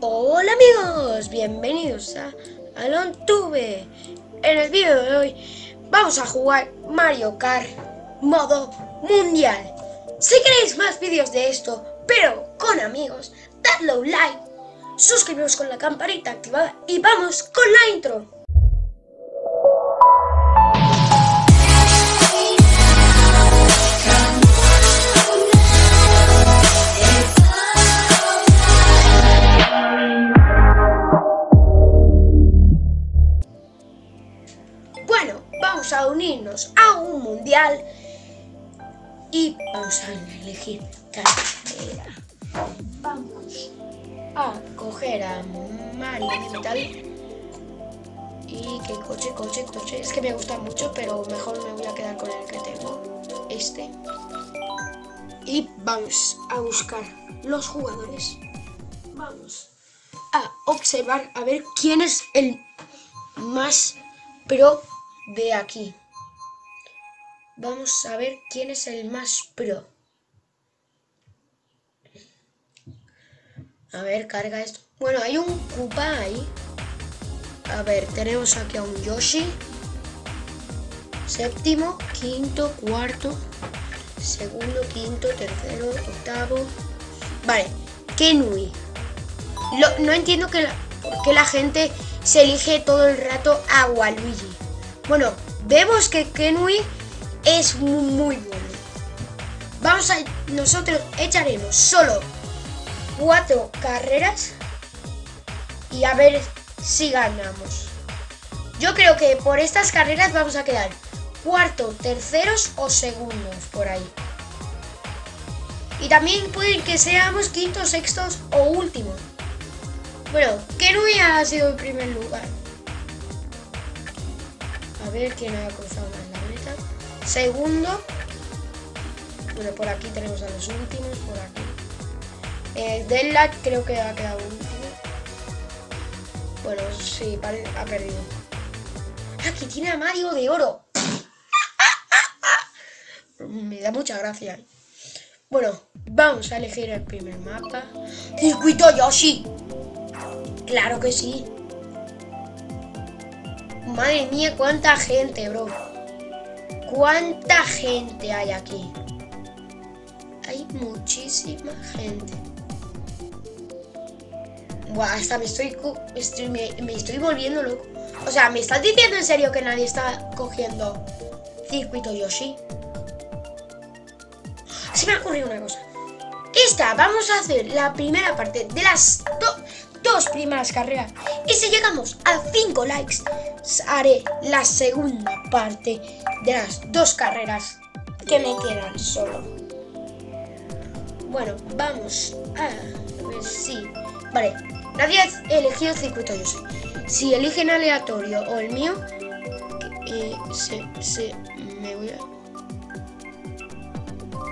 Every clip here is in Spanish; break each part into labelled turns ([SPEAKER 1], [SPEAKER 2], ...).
[SPEAKER 1] Hola amigos, bienvenidos a AlonTube. En el vídeo de hoy vamos a jugar Mario Kart modo mundial. Si queréis más vídeos de esto, pero con amigos, dadle un like, suscribiros con la campanita activada y vamos con la intro. A coger a Mario y tal. Y que coche, coche, coche. Es que me gusta mucho, pero mejor me voy a quedar con el que tengo. Este. Y vamos a buscar los jugadores. Vamos a observar a ver quién es el más pro de aquí. Vamos a ver quién es el más pro. A ver, carga esto. Bueno, hay un Koopa ahí. A ver, tenemos aquí a un Yoshi. Séptimo, quinto, cuarto, segundo, quinto, tercero, octavo. Vale, Kenui. Lo, no entiendo que la, por qué la gente se elige todo el rato a Waluigi. Bueno, vemos que Kenui es muy, muy bueno. Vamos a. Nosotros echaremos solo cuatro carreras y a ver si ganamos. Yo creo que por estas carreras vamos a quedar cuarto, terceros o segundos por ahí. Y también pueden que seamos quintos, sextos o últimos. Bueno, Kenui ha sido el primer lugar. A ver quién ha cruzado más la meta. Segundo. Bueno, por aquí tenemos a los últimos, por aquí. Eh, Deadlight creo que ha quedado último. Bueno, sí, ha perdido. Aquí tiene a Mario de oro. Me da mucha gracia. Bueno, vamos a elegir el primer mapa. Circuito Yoshi. Claro que sí. Madre mía, cuánta gente, bro. Cuánta gente hay aquí. Hay muchísima gente. Buah, hasta me estoy, me, estoy volviendo loco. O sea, ¿me estás diciendo en serio que nadie está cogiendo circuito Yoshi? Se me ha ocurrido una cosa. Esta, vamos a hacer la primera parte de las dos primeras carreras. Y si llegamos a 5 likes, haré la segunda parte de las dos carreras que me quedan solo. Bueno, vamos a ver. Vale, nadie ha elegido el circuito yo sé. Si eligen aleatorio o el mío, eh, se, se, me voy a...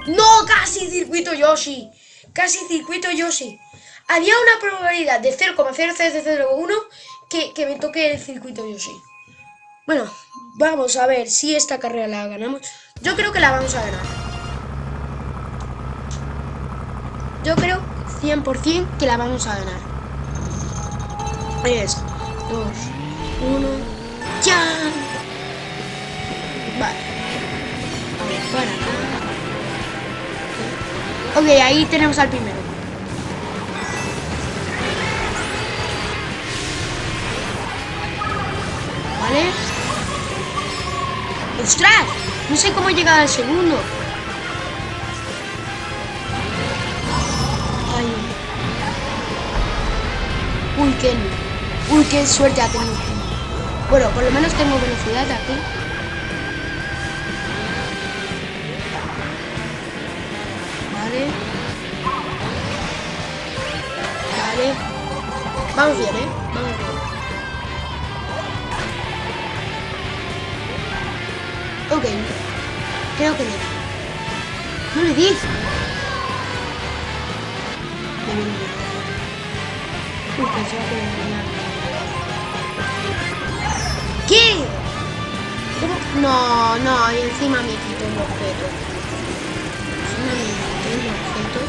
[SPEAKER 1] ¡No! ¡Casi circuito Yoshi! ¡Casi circuito Yoshi! Había una probabilidad de 0,0001 que, que me toque el circuito Yoshi. Bueno, vamos a ver si esta carrera la ganamos. Yo creo que la vamos a ganar. Yo creo 100% que la vamos a ganar. 3, 2, 1, ¡ya! Vale. A ver, para acá. Ok, ahí tenemos al primero. ¿Vale? ¡Ostras! No sé cómo he llegado al segundo. Ay. Uy, qué... Uy, qué suerte ha tenido. Bueno, por lo menos tengo velocidad aquí. Vale. Vale. Vamos bien, ¿eh? Vamos bien. Ok. Creo que le. No le di. Uy, pensaba que le. ¿Qué? ¿Cómo? No, no, y encima me quitó un objeto. Encima me quitó un objeto.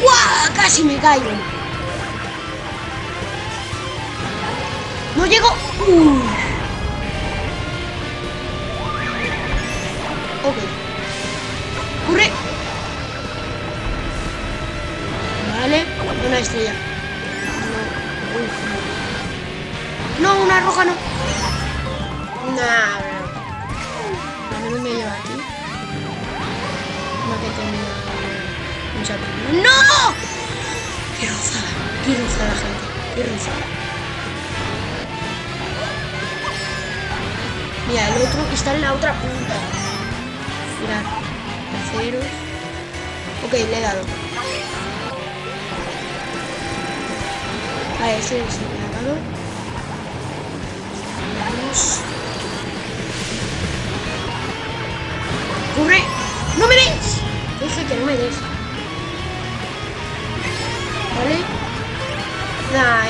[SPEAKER 1] ¡Guau! Casi me caigo. No llego. Uh. Otro está en la otra punta. Mirad. Terceros. Ok, le he dado. Vale, ese sí me ha dado. Vamos. ¡Corre! ¡No me des! Dije que no me des. ¿Vale? Nah,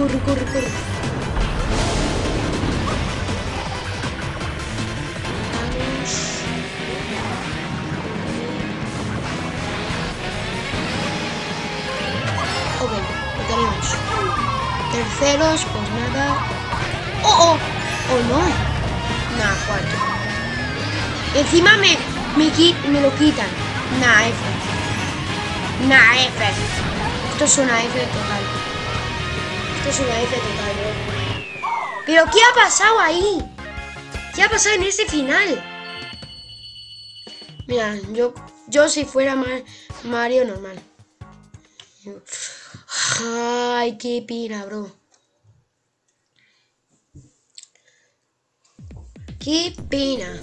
[SPEAKER 1] corre, corre, corre. Vamos. Ok, lo tenemos. Terceros, pues nada. ¡Oh, oh! ¡Oh, no! Nah, cuarto. Encima me, me, me lo quitan. Nah, F. Nah, F. Esto es una F total. Esto es una F total. ¿Pero qué ha pasado ahí? ¿Qué ha pasado en ese final? Mira, yo, yo si fuera Ma- Mario normal. Ay, qué pena, bro. Qué pena.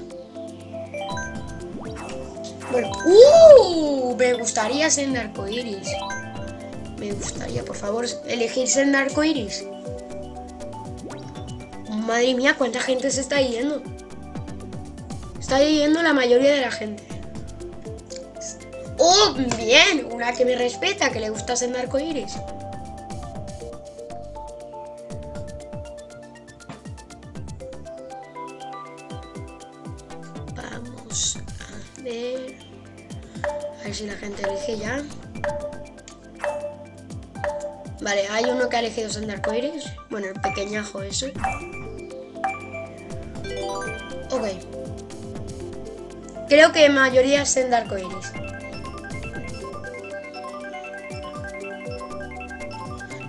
[SPEAKER 1] Bueno, ¡uh! Me gustaría ser de arcoiris. Me gustaría, por favor, elegir ser de arcoiris. Madre mía, cuánta gente se está yendo. Está yendo la mayoría de la gente. ¡Oh, bien! Una que me respeta, que le gusta ser de arcoiris. Vamos a ver. A ver si la gente elige ya. Vale, hay uno que ha elegido ser de arcoiris. Bueno, el pequeñajo ese. Ok. Creo que mayoría es en.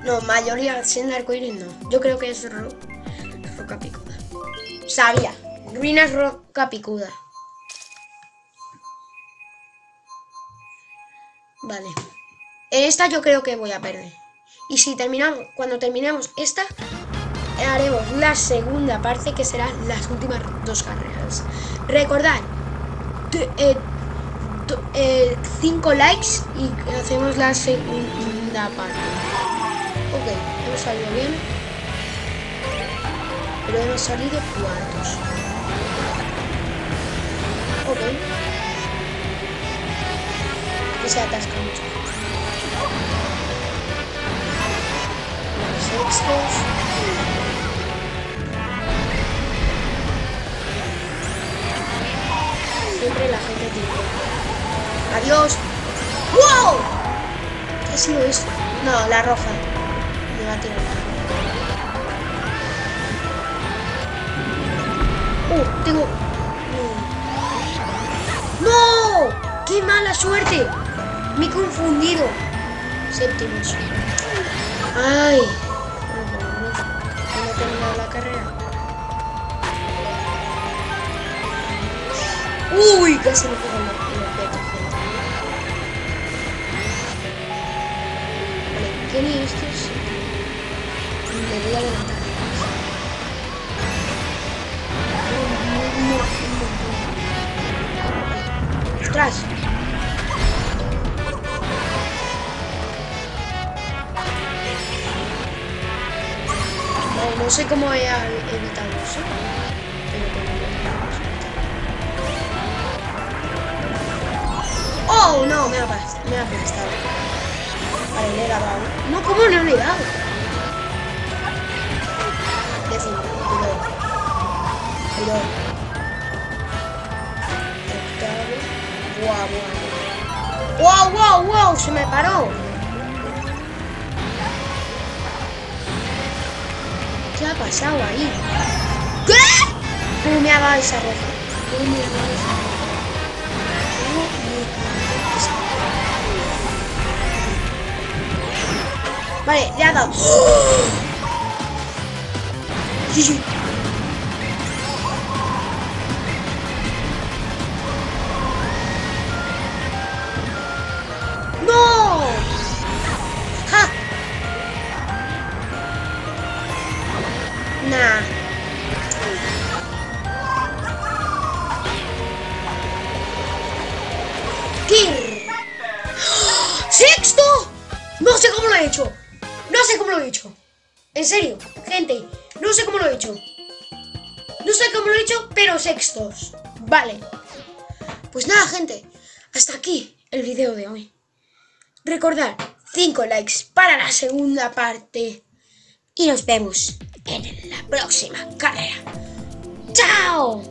[SPEAKER 1] No, mayoría arcoiris no. Yo creo que es ro roca picuda. Sabía. Ruinas roca picuda. Vale. En esta yo creo que voy a perder. Y si terminamos, cuando terminemos esta, haremos la segunda parte que será las últimas dos carreras. Recordad, 5 likes y hacemos la segunda parte. Ok, hemos salido bien. Pero hemos salido cuartos. Ok. Que se atasca mucho. Siempre la gente tiene. Adiós. ¡Wow! ¿Qué ha sido esto? No, la roja. A tirar. Uh, tengo. ¡No! ¡Qué mala suerte! Me he confundido. Séptimos. Ay. Uy, casi me peto, gente. Vale, ¿qué ni estos? Me voy a levantar. ¡Ostras! No, no sé cómo he evitado eso. ¡Oh, no! Me ha, me ha aplastado. Vale, le he dado. No, ¿cómo no le he dado? Décimo, cuidado. Cuidado. Octavo. Guau, guau. Guau, guau, guau, se me paró. ¿Qué ha pasado ahí? ¿Qué? ¿Cómo me ha dado esa roja? ¿Cómo me ha dado esa roja? Vale, le ha dado. Sí, sí. Pero sextos. Vale. Pues nada, gente. Hasta aquí el video de hoy. Recordad, 5 likes para la segunda parte. Y nos vemos en la próxima carrera. ¡Chao!